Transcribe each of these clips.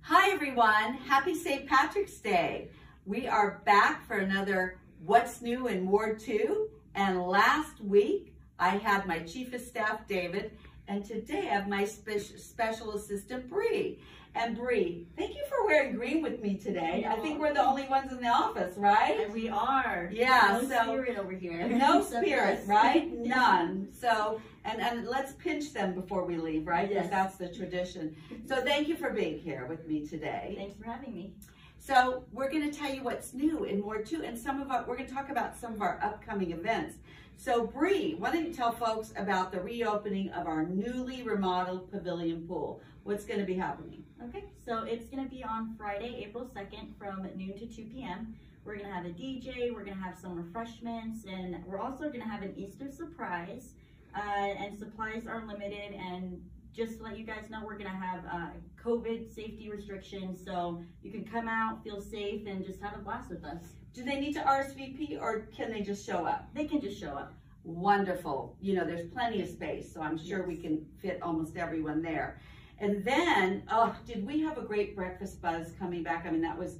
Hi everyone, happy St. Patrick's Day. We are back for another What's New in Ward 2. And last week, I had my Chief of Staff, David, and today I have my spe special assistant, Bree. And Bree, thank you for wearing green with me today. I think we're the only ones in the office, right? And we are. Yeah. No so, spirit over here. No spirit, right? None. So, and, and let's pinch them before we leave, right? Because Yes. that's the tradition. So thank you for being here with me today. Thanks for having me. So we're going to tell you what's new in Ward 2 and some of our, we're going to talk about some of our upcoming events. So Bree, why don't you tell folks about the reopening of our newly remodeled pavilion pool? What's going to be happening? Okay, so it's going to be on Friday, April 2nd from noon to 2 p.m. We're going to have a DJ, we're going to have some refreshments, and we're also going to have an Easter surprise. Uh, and supplies are limited, and just to let you guys know, we're going to have uh, COVID safety restrictions, so you can come out, feel safe, and just have a blast with us. Do they need to RSVP or can they just show up? They can just show up. Wonderful. You know, there's plenty of space, so I'm sure we can fit almost everyone there. And then, oh, did we have a great breakfast buzz coming back? I mean, that was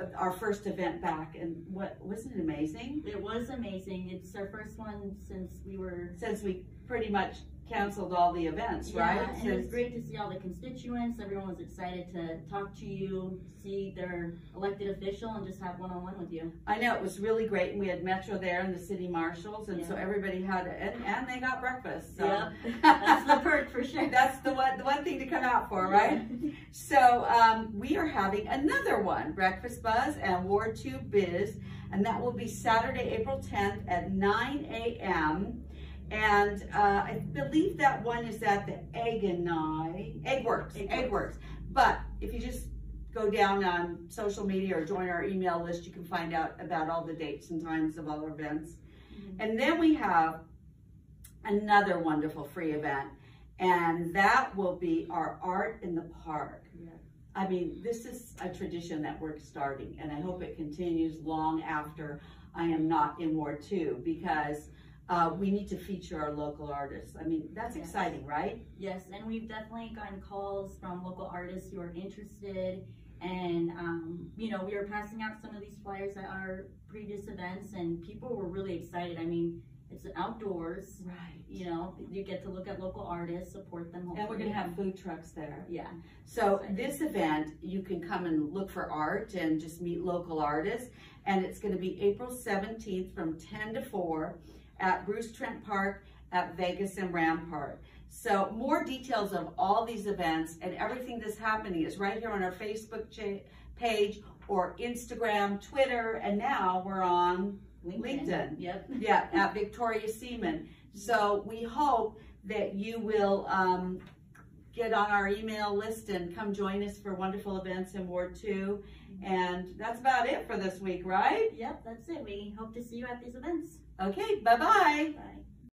Uh, our first event back, and what wasn't it amazing? It was amazing. It's our first one since we were Since we pretty much canceled all the events, Yeah, right? and it was great to see all the constituents. Everyone was excited to talk to you, see their elected official, and just have one-on-one with you. I know it was really great, and we had Metro there and the city marshals, and so everybody had and, and they got breakfast. So Yep, that's the perk sure. That's the one, the one thing to come out for, right? So um, we are having another one, Breakfast Buzz and Ward 2 Biz, and that will be Saturday, April 10th at 9 a.m. And uh, I believe that one is at the Egg and I, Egg Eggworks, Eggworks. Eggworks. But if you just go down on social media or join our email list, you can find out about all the dates and times of all our events. Mhm. And then we have another wonderful free event, and that will be our Art in the Park. Yeah. I mean, this is a tradition that we're starting, and I hope it continues long after I am not in Ward Two because uh, we need to feature our local artists. I mean, that's Yes. exciting, right? Yes, and we've definitely gotten calls from local artists who are interested. And, um, you know, we were passing out some of these flyers at our previous events, and people were really excited. I mean, it's outdoors, Right. you know, you get to look at local artists, support them. And we're gonna have food trucks there. Yeah. So this event, you can come and look for art and just meet local artists. And it's gonna be April 17th from 10 to 4 at Bruce Trent Park at Vegas and Rampart. So more details of all these events and everything that's happening is right here on our Facebook page or Instagram, Twitter, and now we're on LinkedIn. Yep. yeah, at Victoria Seaman. So we hope that you will um, get on our email list and come join us for wonderful events in Ward 2. And that's about it for this week, right? Yep, that's it. We hope to see you at these events. Okay, bye-bye. Bye.